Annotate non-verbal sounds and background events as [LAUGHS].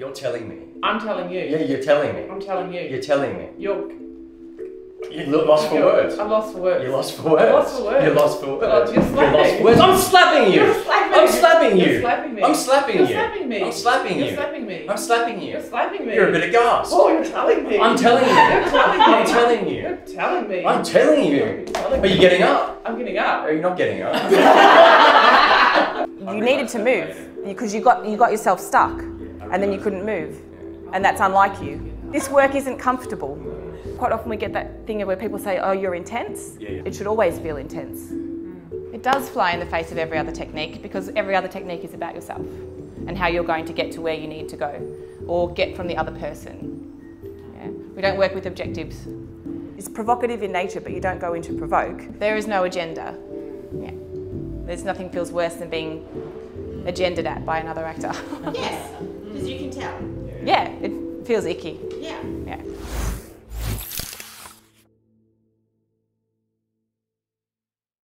You're telling me. I'm telling you. Yeah, you're telling me. I'm telling you. You're telling me. You're. You lo- lost for you're- words. I'm lost for words. You're lost for words. lost for words. You're lost for Well, words. you're lost slapping. for words. I'm slapping you. You're slapping I'm slapping you. You're slapping me. I'm slapping You're you. slapping me. I'm slapping You're slapping me. I'm slapping you. You're slapping me. You're a bit of gas. Oh, you're telling me. I'm telling you. You're telling me. I'm telling you. You're telling me. I'm telling you. You're telling Are you getting up? I'm getting up. Are you not getting up? [LAUGHS] You needed to move because you got, you got yourself stuck and then you couldn't move. And that's unlike you. This work isn't comfortable. Quite often we get that thing where people say, oh, you're intense. It should always feel intense. Mm. It does fly in the face of every other technique because every other technique is about yourself and how you're going to get to where you need to go or get from the other person. Yeah. We don't work with objectives. It's provocative in nature, but you don't go in to provoke. There is no agenda. Yeah. There's nothing feels worse than being agendaed at by another actor. [LAUGHS] Yes, because you can tell. yeah, it feels icky. Yeah. Yeah.